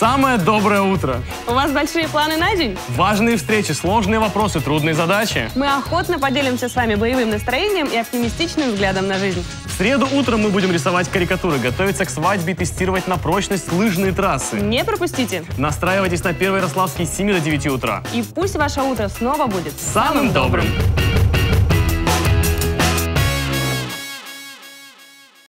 Самое доброе утро. У вас большие планы на день? Важные встречи, сложные вопросы, трудные задачи. Мы охотно поделимся с вами боевым настроением и оптимистичным взглядом на жизнь. В среду утром мы будем рисовать карикатуры, готовиться к свадьбе и тестировать на прочность лыжные трассы. Не пропустите. Настраивайтесь на Первый Ярославский с 7 до 9 утра. И пусть ваше утро снова будет Самым добрым!